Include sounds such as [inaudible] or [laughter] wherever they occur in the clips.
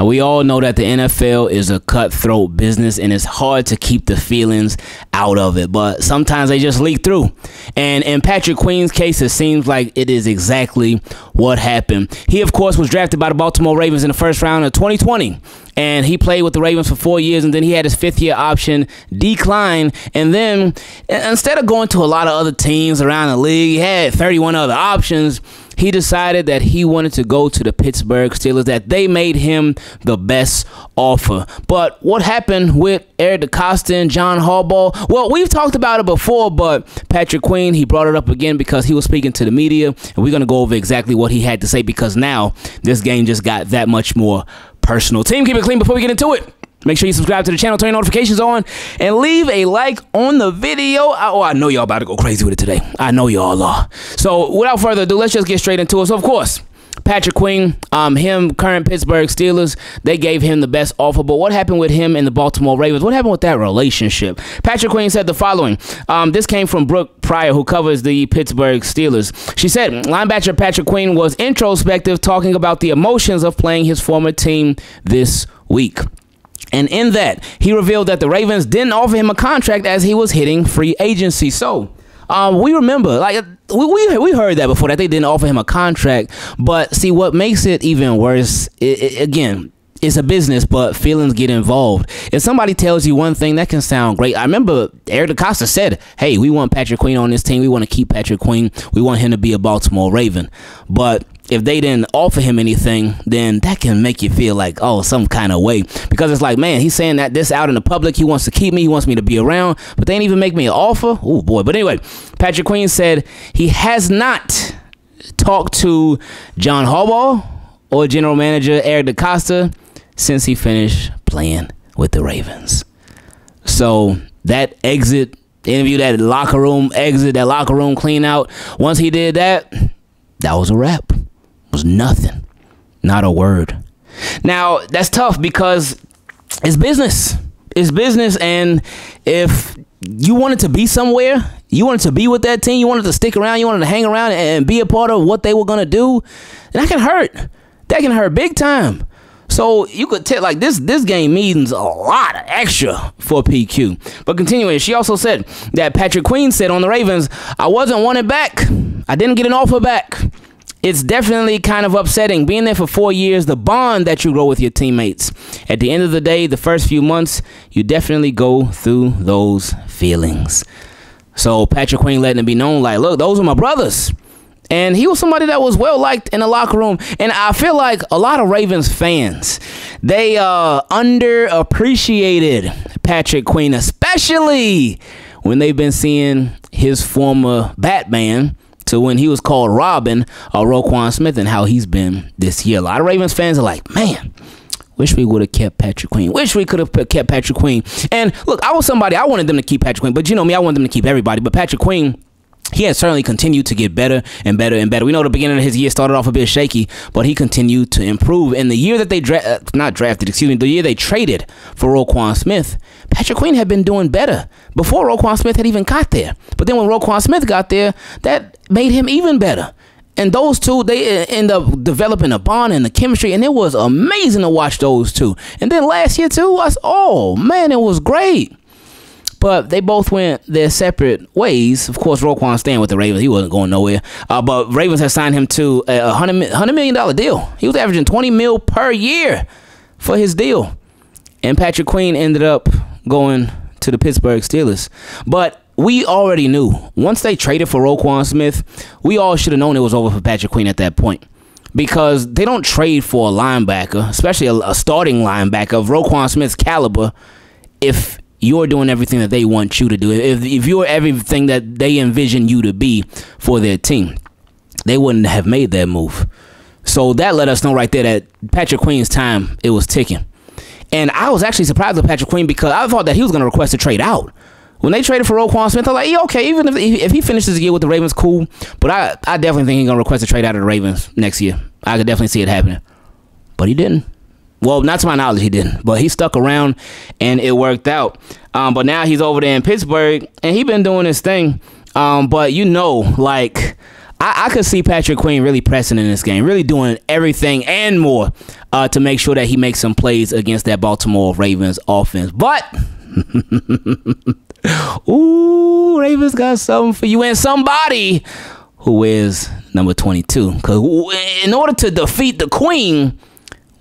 Now, we all know that the NFL is a cutthroat business and it's hard to keep the feelings out of it, but sometimes they just leak through. And in Patrick Queen's case, it seems like it is exactly what happened. He, of course, was drafted by the Baltimore Ravens in the first round of 2020 and he played with the Ravens for four years, and then he had his fifth year option decline. And then instead of going to a lot of other teams around the league, he had 31 other options he decided that he wanted to go to the Pittsburgh Steelers, that they made him the best offer. But what happened with Eric DeCosta and John Harbaugh? Well, we've talked about it before, but Patrick Queen, he brought it up again because he was speaking to the media, and we're going to go over exactly what he had to say because now this game just got that much more personal. Team, keep it clean before we get into it. Make sure you subscribe to the channel, turn your notifications on, and leave a like on the video. Oh, I know y'all about to go crazy with it today. I know y'all are. So without further ado, let's just get straight into it. So of course, Patrick Queen, um, him, current Pittsburgh Steelers, they gave him the best offer. But what happened with him and the Baltimore Ravens? What happened with that relationship? Patrick Queen said the following. Um, this came from Brooke Pryor, who covers the Pittsburgh Steelers. She said, linebacker Patrick Queen was introspective, talking about the emotions of playing his former team this week. And in that, he revealed that the Ravens didn't offer him a contract as he was hitting free agency. So, um, we remember, like we, we we heard that before that they didn't offer him a contract. But see, what makes it even worse, it, it, again, it's a business, but feelings get involved. If somebody tells you one thing, that can sound great. I remember Eric DeCosta said, "Hey, we want Patrick Queen on this team. We want to keep Patrick Queen. We want him to be a Baltimore Raven." But if they didn't offer him anything, then that can make you feel like, oh, some kind of way. Because it's like, man, he's saying that this out in the public. He wants to keep me. He wants me to be around, but they ain't even make me an offer. Oh, boy. But anyway, Patrick Queen said he has not talked to John Harbaugh or general manager Eric DeCosta since he finished playing with the Ravens. So that exit interview, that locker room exit, that locker room clean out, once he did that, that was a wrap was nothing. Not a word. Now, that's tough because it's business. It's business. And if you wanted to be somewhere, you wanted to be with that team, you wanted to stick around, you wanted to hang around and be a part of what they were going to do, that can hurt. That can hurt big time. So you could tell like this this game means a lot of extra for PQ. But continuing, she also said that Patrick Queen said on the Ravens, I wasn't wanted back. I didn't get an offer back it's definitely kind of upsetting being there for four years the bond that you grow with your teammates at the end of the day the first few months you definitely go through those feelings so patrick queen letting it be known like look those are my brothers and he was somebody that was well liked in the locker room and i feel like a lot of ravens fans they uh underappreciated patrick queen especially when they've been seeing his former batman to when he was called Robin or Roquan Smith and how he's been this year. A lot of Ravens fans are like, man, wish we would have kept Patrick Queen. Wish we could have kept Patrick Queen. And look, I was somebody, I wanted them to keep Patrick Queen, but you know me, I wanted them to keep everybody. But Patrick Queen, he has certainly continued to get better and better and better. We know the beginning of his year started off a bit shaky, but he continued to improve. In the year that they uh, not drafted, excuse me, the year they traded for Roquan Smith, Patrick Queen had been doing better before Roquan Smith had even got there. But then when Roquan Smith got there, that made him even better. And those two, they end up developing a bond and the chemistry, and it was amazing to watch those two. And then last year too, was oh man, it was great. But they both went their separate ways. Of course, Roquan staying with the Ravens. He wasn't going nowhere. Uh, but Ravens have signed him to a $100, $100 million deal. He was averaging 20 mil per year for his deal. And Patrick Queen ended up going to the Pittsburgh Steelers. But we already knew once they traded for Roquan Smith, we all should have known it was over for Patrick Queen at that point. Because they don't trade for a linebacker, especially a, a starting linebacker of Roquan Smith's caliber, if you're doing everything that they want you to do. If, if you're everything that they envision you to be for their team, they wouldn't have made that move. So that let us know right there that Patrick Queen's time it was ticking. And I was actually surprised with Patrick Queen because I thought that he was going to request a trade out. When they traded for Roquan Smith, I was like, yeah, okay, even if, if he finishes the year with the Ravens, cool. But I, I definitely think he's going to request a trade out of the Ravens next year. I could definitely see it happening. But he didn't. Well, not to my knowledge, he didn't. But he stuck around and it worked out. Um, but now he's over there in Pittsburgh and he been doing his thing. Um, but you know, like I, I could see Patrick Queen really pressing in this game, really doing everything and more uh, to make sure that he makes some plays against that Baltimore Ravens offense. But [laughs] ooh, Ravens got something for you and somebody who is number 22. Because in order to defeat the Queen,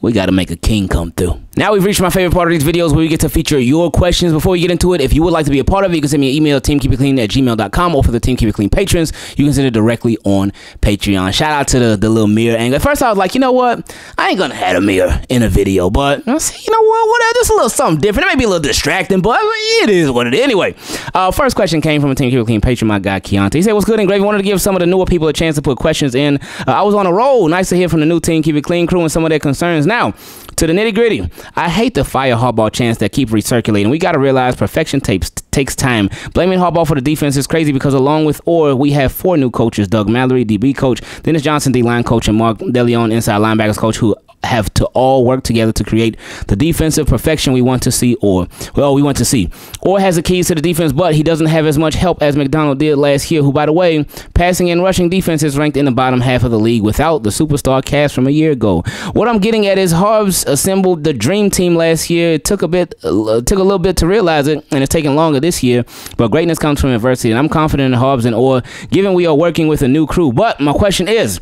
we got to make a king come through. Now we've reached my favorite part of these videos where we get to feature your questions. Before we get into it, if you would like to be a part of it, you can send me an email, teamkeepitclean at gmail.com, or for the Team Keep It Clean patrons, you can send it directly on Patreon. Shout out to the, the little mirror angle. At first I was like, you know what? I ain't to have a mirror in a video, but I say, you know what? Whatever. Just a little something different. It may be a little distracting, but it is what it is. Anyway, uh, first question came from a Team Keep It Clean patron, my guy Keyonte. He said, what's good and great? We Wanted to give some of the newer people a chance to put questions in. Uh, I was on a roll. Nice to hear from the new Team Keep It Clean crew and some of their concerns. Now, to the nitty gritty, I hate the fire Harbaugh chants that keep recirculating. We got to realize perfection tapes takes time. Blaming Harbaugh for the defense is crazy because along with Orr, we have four new coaches: Doug Mallory, DB coach, Dennis Johnson, D line coach, and Mark DeLeone, inside linebackers coach, who have to all work together to create the defensive perfection we want to see or well we want to see. Orr has the keys to the defense but he doesn't have as much help as Macdonald did last year who by the way passing and rushing defense is ranked in the bottom half of the league without the superstar cast from a year ago. What I'm getting at is Harbs assembled the dream team last year. It took a bit uh, took a little bit to realize it and it's taking longer this year but greatness comes from adversity and I'm confident in Harbs and Orr given we are working with a new crew. But my question is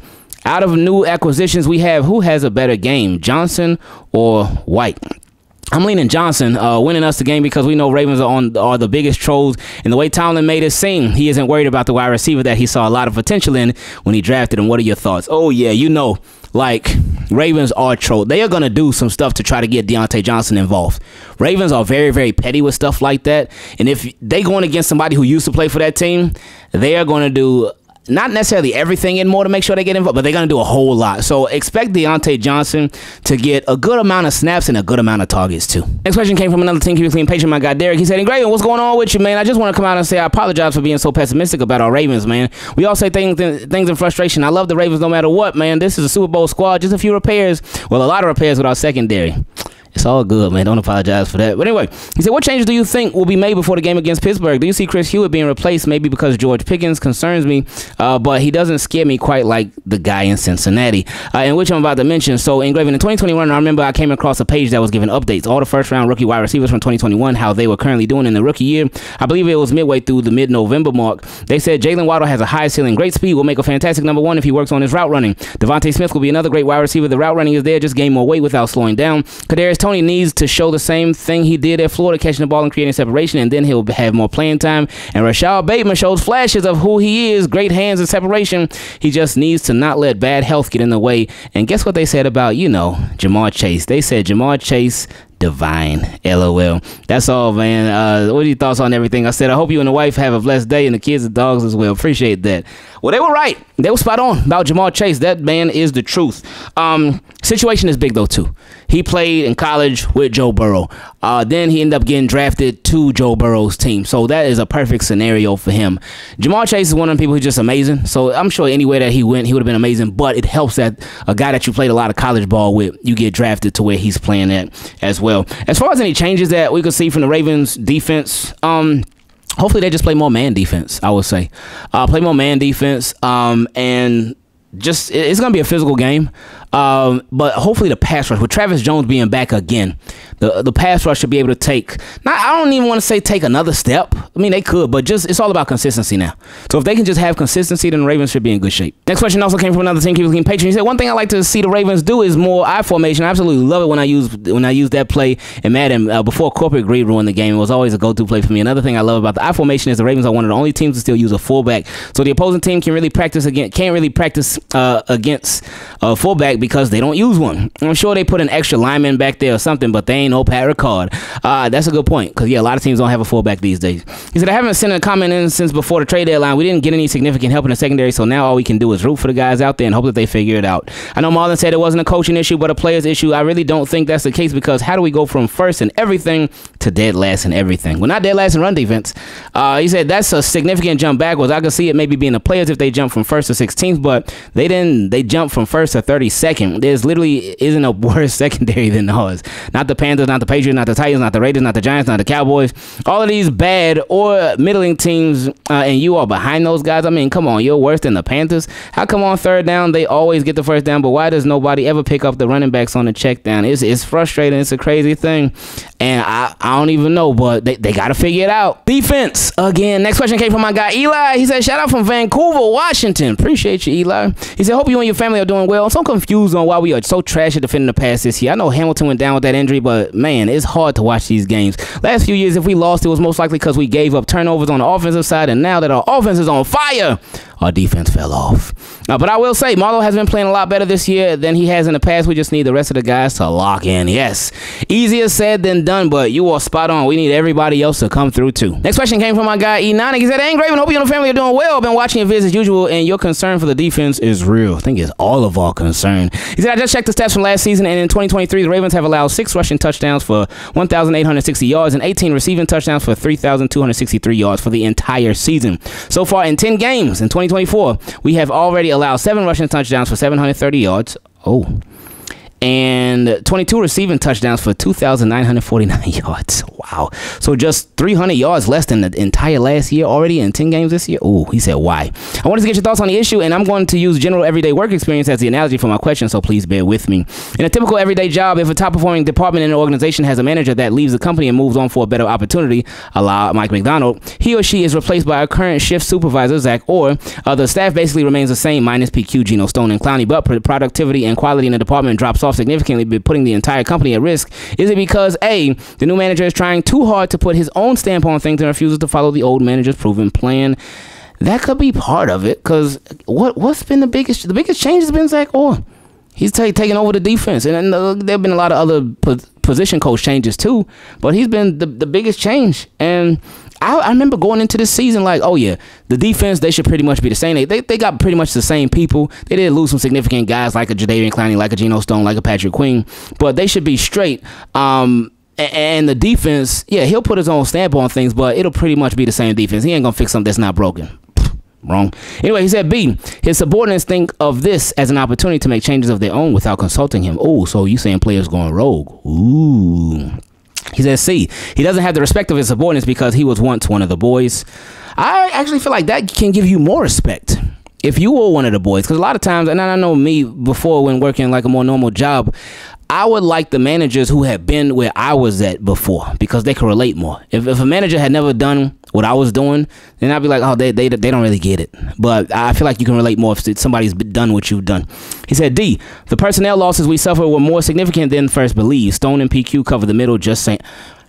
out of new acquisitions we have, who has a better game, Johnson or White? I'm leaning Johnson uh, winning us the game because we know Ravens are on are the biggest trolls. And the way Tomlin made it seem, he isn't worried about the wide receiver that he saw a lot of potential in when he drafted him. What are your thoughts? Oh yeah, you know, like Ravens are trolls. They are gonna do some stuff to try to get Diontae Johnson involved. Ravens are very very petty with stuff like that. And if they going against somebody who used to play for that team, they are gonna do not necessarily everything in more to make sure they get involved, but they're going to do a whole lot. So expect Diontae Johnson to get a good amount of snaps and a good amount of targets too. Next question came from another Team It Clean patient, my guy Derrick. He said, Ingraven, what's going on with you, man? I just want to come out and say I apologize for being so pessimistic about our Ravens, man. We all say things, things in frustration. I love the Ravens no matter what, man. This is a Super Bowl squad, just a few repairs. Well, a lot of repairs with our secondary. It's all good, man. Don't apologize for that. But anyway, he said, What changes do you think will be made before the game against Pittsburgh? Do you see Chris Hewitt being replaced? Maybe because George Pickens concerns me, uh, but he doesn't scare me quite like the guy in Cincinnati, uh, in which I'm about to mention. So, Ingraven in 2021, I remember I came across a page that was giving updates, all the first round rookie wide receivers from 2021, how they were currently doing in the rookie year. I believe it was midway through the mid November mark. They said Jaylen Waddle has a high ceiling, great speed, will make a fantastic number one if he works on his route running. DeVonta Smith will be another great wide receiver. The route running is there, just gain more weight without slowing down. Kadarius Toney needs to show the same thing he did at Florida, catching the ball and creating separation, and then he'll have more playing time. And Rashod Bateman shows flashes of who he is, great hands and separation. He just needs to not let bad health get in the way. And guess what they said about, you know, Ja'Marr Chase? They said Ja'Marr Chase divine. LOL. That's all, man. Uh, what are your thoughts on everything I said? I hope you and the wife have a blessed day and the kids and dogs as well. Appreciate that. Well, they were right. They were spot on about Ja'Marr Chase. That man is the truth. Um, situation is big though too. He played in college with Joe Burrow. Uh, then he ended up getting drafted to Joe Burrow's team. So that is a perfect scenario for him. Ja'Marr Chase is one of the people who's just amazing. So I'm sure anywhere that he went, he would have been amazing. But it helps that a guy that you played a lot of college ball with, you get drafted to where he's playing at as well. As far as any changes that we could see from the Ravens defense, um, hopefully they just play more man defense. I would say, uh, play more man defense, um, and just it's gonna be a physical game. Um, but hopefully the pass rush with Travis Jones being back again, the the pass rush should be able to take. Not, I don't even want to say take another step. I mean they could, but just it's all about consistency now. So if they can just have consistency, then the Ravens should be in good shape. Next question also came from another team, keeping patron. He said one thing I like to see the Ravens do is more I formation. I absolutely love it when I use when I use that play in Madden uh, before corporate greed ruined the game. It was always a go-to play for me. Another thing I love about the I formation is the Ravens are one of the only teams to still use a fullback. So the opposing team can really practice again can't really practice uh, against a fullback because they don't use one. I'm sure they put an extra lineman back there or something, but they ain't no Pat Ricard. Uh, that's a good point because yeah, a lot of teams don't have a fullback these days. He said I haven't sent a comment in since before the trade deadline. We didn't get any significant help in the secondary, so now all we can do is root for the guys out there and hope that they figure it out. I know Marlon said it wasn't a coaching issue, but a player's issue. I really don't think that's the case because how do we go from first in everything to dead last in everything? Well, not dead last in run defense. Uh, he said that's a significant jump backwards. I could see it maybe being the players if they jump from first to 16th, but they didn't. They jumped from first to 32nd. There's literally isn't a [laughs] worse secondary than ours. Not the Panthers not the Patriots, not the Titans, not the Raiders, not the Giants, not the Cowboys. All of these bad or middling teams, uh, and you are behind those guys. I mean, come on, you're worse than the Panthers. How come on third down they always get the first down, but why does nobody ever pick up the running backs on the check down? It's it's frustrating. It's a crazy thing, and I I don't even know, but they they got to figure it out. Defense again. Next question came from my guy Eli. He said, "Shout out from Vancouver, Washington. Appreciate you, Eli." He said, "Hope you and your family are doing well." I'm so confused on why we are so trash at defending the pass this year. I know Hamilton went down with that injury, but man, it's hard to watch these games. Last few years, if we lost, it was most likely because we gave up turnovers on the offensive side, and now that our offense is on fire, our defense fell off. Uh, but I will say, Marlowe has been playing a lot better this year than he has in the past. We just need the rest of the guys to lock in. Yes, easier said than done, but you are spot on. We need everybody else to come through too. Next question came from my guy E9. He said, "Hey, Graven, hope you and the family are doing well. Been watching your vids as usual, and your concern for the defense is real. I think it's all of our concern." He said, "I just checked the stats from last season, and in 2023, the Ravens have allowed six rushing touchdowns for 1,860 yards and 18 receiving touchdowns for 3,263 yards for the entire season. So far in 10 games in 2024, we have already allowed seven rushing touchdowns for 730 yards. Oh, and 22 receiving touchdowns for 2,949 [laughs] yards. Wow. So just 300 yards less than the entire last year already in 10 games this year. Oh, he said, why? I wanted to get your thoughts on the issue, and I'm going to use general everyday work experience as the analogy for my question, so please bear with me. In a typical everyday job, if a top performing department in an organization has a manager that leaves the company and moves on for a better opportunity, a la Mike Macdonald, he or she is replaced by a current shift supervisor, Zach Orr. Uh, the staff basically remains the same, minus PQ, Geno Stone, and Clowney, but productivity and quality in the department drops off significantly, but putting the entire company at risk? Is it because A, the new manager is trying too hard to put his own stamp on things and refuses to follow the old manager's proven plan? That could be part of it, because what what's been the biggest the biggest change has been Zach Orr. He's t- taking over the defense, and, and uh, there have been a lot of other po- position coach changes too. But he's been the, the biggest change, and I, I, remember going into this season like, oh yeah, the defense they should pretty much be the same. They, they, they got pretty much the same people. They did lose some significant guys like a Jadeveon Clowney, like a Geno Stone, like a Patrick Queen, but they should be straight. Um, and the defense, yeah, he'll put his own stamp on things, but it'll pretty much be the same defense. He ain't gonna fix something that's not broken. [sniffs] Wrong. Anyway, he said B. His subordinates think of this as an opportunity to make changes of their own without consulting him. Oh, so you saying players going rogue? Ooh. He says "See, He doesn't have the respect of his subordinates because he was once one of the boys. I actually feel like that can give you more respect if you were one of the boys. Because a lot of times, and I know me before when working like a more normal job, I would like the managers who had been where I was at before because they could relate more. If, if a manager had never done what I was doing, then I'd be like, oh, they, they, they don't really get it. But I feel like you can relate more if somebody's done what you've done. He said, D, the personnel losses we suffered were more significant than first believed. Stone and PQ cover the middle, just saying,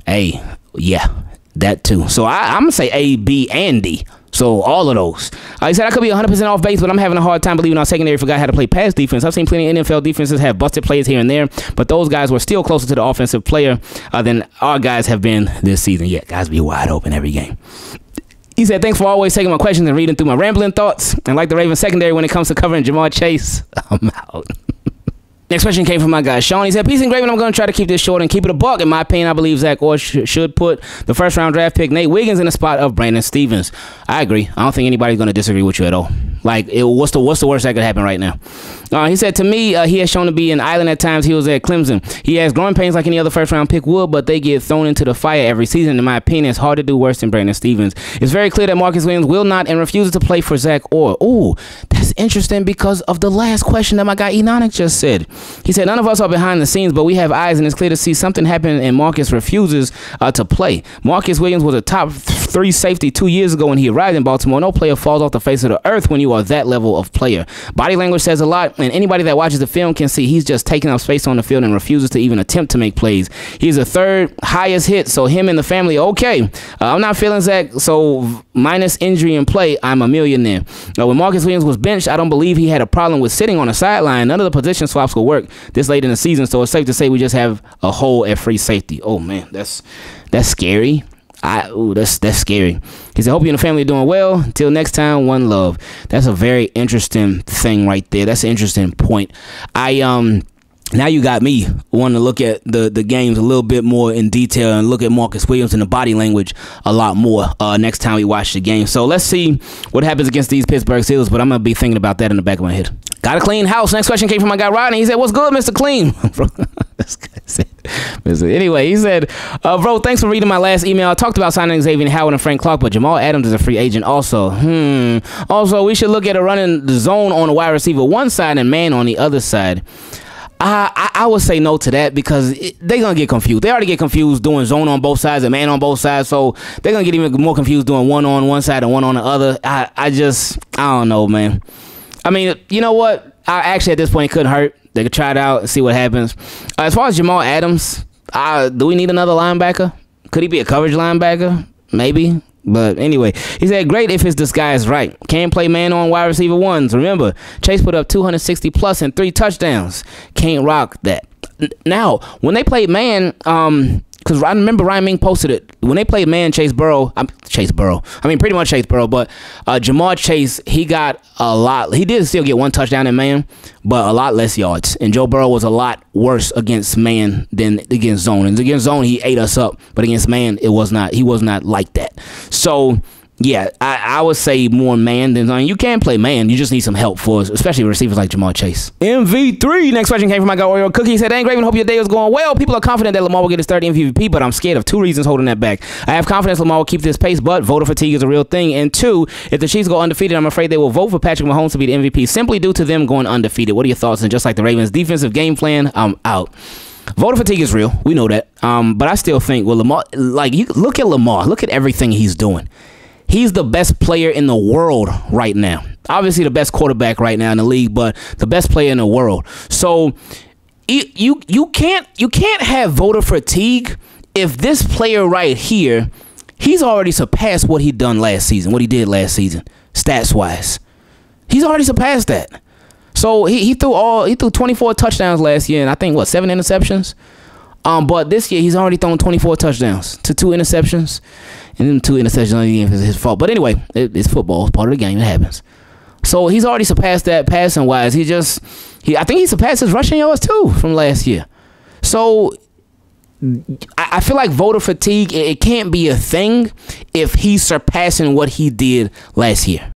hey, yeah, that too. So I, I'm going to say A, B, and D. So all of those. I said I could be 100% off base, but I'm having a hard time believing our secondary forgot how to play pass defense. I've seen plenty of NFL defenses have busted plays here and there, but those guys were still closer to the offensive player uh, than our guys have been this season. Yeah, guys be wide open every game. He said, thanks for always taking my questions and reading through my rambling thoughts. And like the Ravens secondary when it comes to covering Ja'Marr Chase, [laughs] I'm out. Next question came from my guy Sean. He said, "Peace and Graven. I'm going to try to keep this short and keep it a buck. In my opinion, I believe Zach Orr sh should put the first round draft pick Nate Wiggins in the spot of Brandon Stephens. I agree. I don't think anybody's going to disagree with you at all. Like, it, what's the what's the worst that could happen right now? Uh, he said to me, uh, he has shown to be an island at times. He was at Clemson. He has growing pains like any other first round pick would, but they get thrown into the fire every season. In my opinion, it's hard to do worse than Brandon Stephens. It's very clear that Marcus Williams will not and refuses to play for Zach Orr. Ooh, that's interesting because of the last question that my guy Enonic just said. He said none of us are behind the scenes, but we have eyes, and it's clear to see something happen. And Marcus refuses uh, to play. Marcus Williams was a top three safety two years ago when he arrived in Baltimore. No player falls off the face of the earth when you are that level of player. Body language says a lot, and anybody that watches the film can see he's just taking up space on the field and refuses to even attempt to make plays. He's a third highest hit, so him and the family okay. Uh, I'm not feeling Zach, so minus injury and play, I'm a millionaire. Now, when Marcus Williams was benched, I don't believe he had a problem with sitting on the sideline. None of the position swaps will work this late in the season, so it's safe to say we just have a hole at free safety. Oh man, that's that's scary. I ooh, that's that's scary. He said, "Hope you and the family are doing well. Until next time, one love." That's a very interesting thing right there. That's an interesting point. I um now you got me wanting to look at the the games a little bit more in detail and look at Marcus Williams and the body language a lot more uh, next time we watch the game. So let's see what happens against these Pittsburgh Steelers. But I'm gonna be thinking about that in the back of my head. Got a clean house. Next question came from my guy Rodney. He said, "What's good, Mister Clean?" [laughs] [laughs] anyway, he said, uh, "Bro, thanks for reading my last email. I talked about signing Xavien Howard and Frank Clark, but Jamal Adams is a free agent also. Hmm. Also, we should look at a running the zone on the wide receiver one side and man on the other side." I, I, I would say no to that because they're gonna get confused. They already get confused doing zone on both sides and man on both sides, so they're gonna get even more confused doing one on one side and one on the other. I I just I don't know, man. I mean, you know what? I actually at this point couldn't hurt. They could try it out and see what happens. Uh, as far as Jamal Adams, uh, do we need another linebacker? Could he be a coverage linebacker? Maybe. But anyway, he said, great if his disguise is right. Can't play man on wide receiver ones. Remember, Chase put up 260 plus and three touchdowns. Can't rock that. Now, when they played man, um, because I remember Ryan Mink posted it when they played man Chase Burrow. I'm Chase Burrow. I mean, pretty much Chase Burrow, but uh, Ja'Marr Chase he got a lot. He did still get one touchdown in man, but a lot less yards. And Joe Burrow was a lot worse against man than against zone. And against zone, he ate us up, but against man, it was not. He was not like that. So yeah, I, I would say more man than zone. You can play man. You just need some help for us, especially receivers like Ja'Marr Chase. MV3. Next question came from my guy Oreo Cookie. He said, Dang, Graven, hope your day is going well. People are confident that Lamar will get his third MVP, but I'm scared of two reasons holding that back. I have confidence Lamar will keep this pace, but voter fatigue is a real thing. And two, if the Chiefs go undefeated, I'm afraid they will vote for Patrick Mahomes to be the MVP simply due to them going undefeated. What are your thoughts? And just like the Ravens' defensive game plan, I'm out. Voter fatigue is real. We know that. Um, but I still think, well, Lamar, like, you look at Lamar. Look at everything he's doing he's the best player in the world right now. Obviously, the best quarterback right now in the league, but the best player in the world. So you you can't you can't have voter fatigue if this player right here, he's already surpassed what he done last season, what he did last season, stats wise. He's already surpassed that. So he, he threw all he threw 24 touchdowns last year and I think what seven interceptions. Um, but this year he's already thrown 24 touchdowns to two interceptions, and then two interceptions on the game is his fault. But anyway, it, it's football, it's part of the game. It happens. So he's already surpassed that passing wise. He just he I think he surpassed his rushing yards too from last year. So I, feel like voter fatigue it can't be a thing if he's surpassing what he did last year.